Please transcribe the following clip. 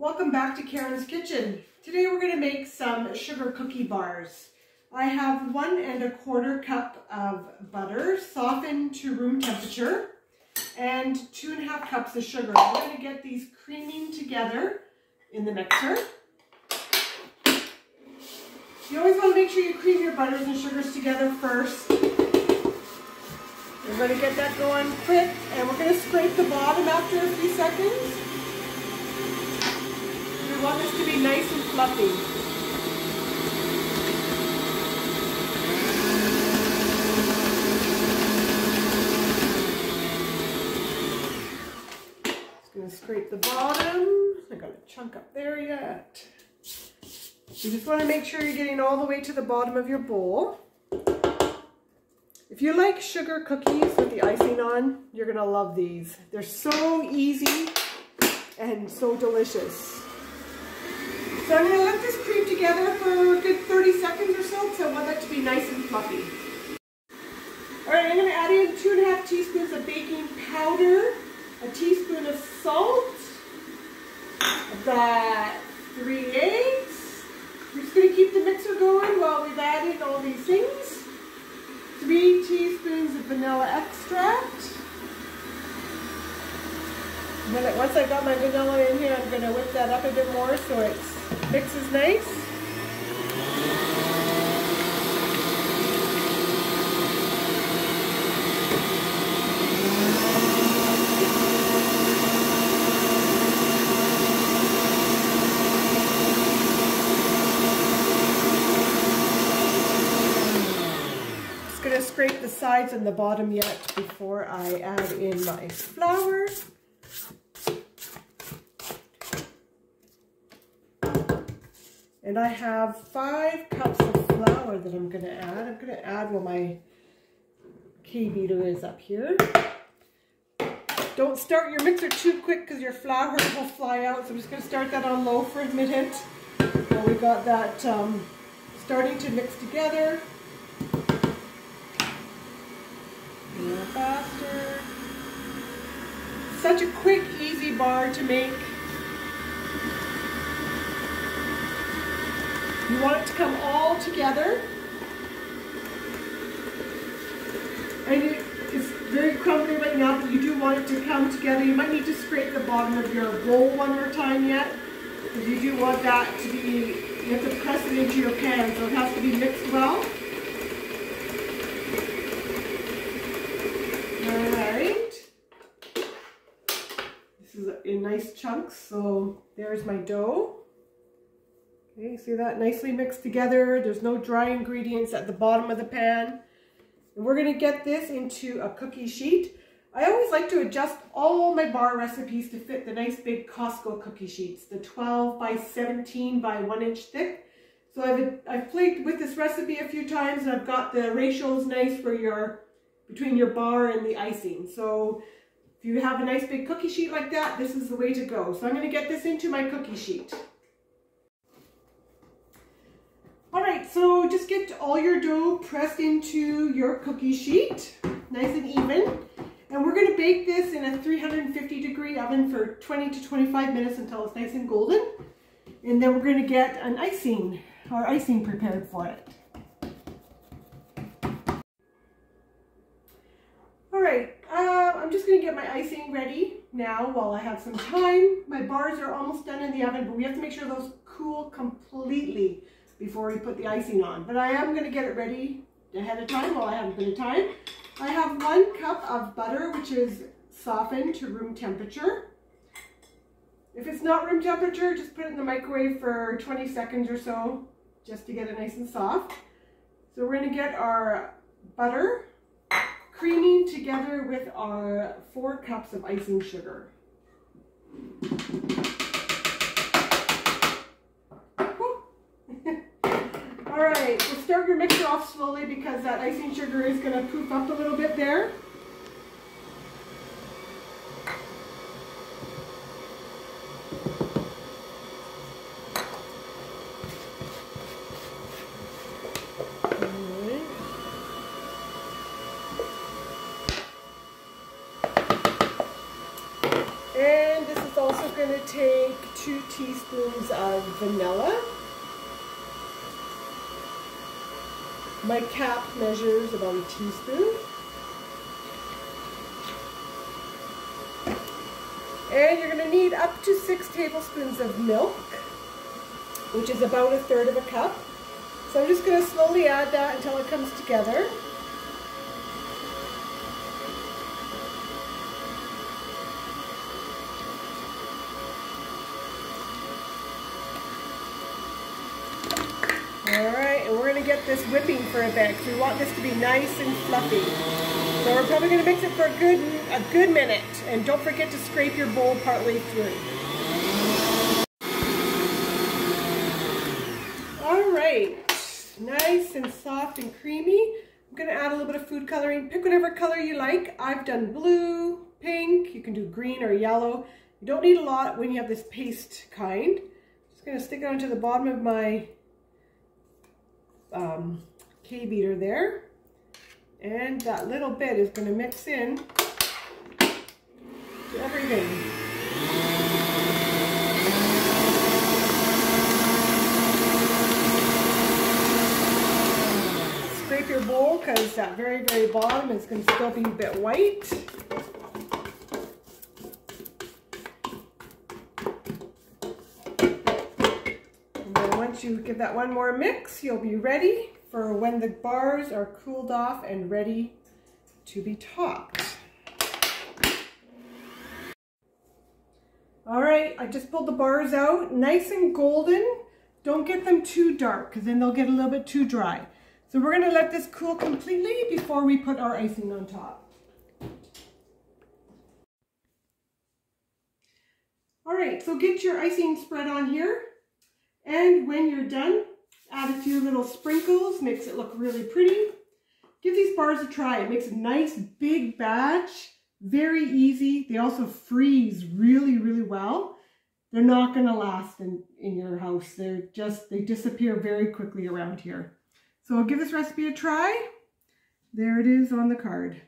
Welcome back to Karen's Kitchen. Today we're going to make some sugar cookie bars. I have one and a quarter cup of butter softened to room temperature and two and a half cups of sugar. I'm going to get these creaming together in the mixer. You always want to make sure you cream your butters and sugars together first. We're going to get that going quick and we're going to scrape the bottom after a few seconds. We want this to be nice and fluffy. scrape the bottom. I got a chunk up there yet. You just wanna make sure you're getting all the way to the bottom of your bowl. If you like sugar cookies with the icing on, you're gonna love these. They're so easy and so delicious. So I'm gonna let this cream together for a good 30 seconds or so because I want that to be nice and fluffy. All right, I'm gonna add in two and a half teaspoons of baking powder a teaspoon of salt. I've three eggs. We're just going to keep the mixer going while we've added all these things. Three teaspoons of vanilla extract. Then once I got my vanilla in here, I'm going to whip that up a bit more so it mixes nice. Just going to scrape the sides and the bottom yet before I add in my flour. And I have five cups of flour that I'm going to add. I'm going to add while my K-beater is up here. Don't start your mixer too quick because your flour will fly out. So I'm just going to start that on low for a minute. While we got that um, starting to mix together. little faster. Such a quick, easy bar to make. You want it to come all together. And it's very crumbly right now, but you do want it to come together. You might need to scrape the bottom of your bowl one more time yet, because you do want that to be, you have to press it into your pan, so it has to be mixed well. This is in nice chunks. So there's my dough. Okay, see that nicely mixed together. There's no dry ingredients at the bottom of the pan. And we're gonna get this into a cookie sheet. I always like to adjust all my bar recipes to fit the nice big Costco cookie sheets, the 12 by 17 by one inch thick. So I've, I've played with this recipe a few times and I've got the ratios nice for your, between your bar and the icing. So if you have a nice big cookie sheet like that, this is the way to go. So I'm going to get this into my cookie sheet. All right, so just get all your dough pressed into your cookie sheet, nice and even. And we're gonna bake this in a 350 degree oven for 20 to 25 minutes until it's nice and golden. And then we're gonna get an icing, or icing prepared for it. All right, uh, I'm just gonna get my icing ready now while I have some time. My bars are almost done in the oven, but we have to make sure those cool completely before we put the icing on. But I am gonna get it ready ahead of time while I have a bit of time. I have one cup of butter, which is softened to room temperature. If it's not room temperature, just put it in the microwave for 20 seconds or so, just to get it nice and soft. So we're gonna get our butter creaming together with our four cups of icing sugar. Right, so start your mixer off slowly because that icing sugar is going to poof up a little bit there. And this is also going to take two teaspoons of vanilla. My cap measures about a teaspoon. And you're going to need up to six tablespoons of milk, which is about a third of a cup. So I'm just going to slowly add that until it comes together. Alright, and we're to get this whipping for a bit because we want this to be nice and fluffy. So we're probably to mix it for a good, a good minute. And don't forget to scrape your bowl partway through. Alright, nice and soft and creamy. I'm to add a little bit of food coloring. Pick whatever color you like. I've done blue, pink, you can do green or yellow. You don't need a lot when you have this paste kind. Just to stick it onto the bottom of my um, K-beater there. And that little bit is going to mix in to everything. Scrape your bowl because that very, very bottom is going to still be a bit white. Once you give that one more mix, you'll be ready for when the bars are cooled off and ready to be topped. All right, I just pulled the bars out, nice and golden. Don't get them too dark because then they'll get a little bit too dry. So we're gonna let this cool completely before we put our icing on top. All right, so get your icing spread on here. And when you're done, add a few little sprinkles, makes it look really pretty. Give these bars a try. It makes a nice big batch, very easy. They also freeze really, really well. They're not gonna last in, in your house. They're just, they disappear very quickly around here. So I'll give this recipe a try. There it is on the card.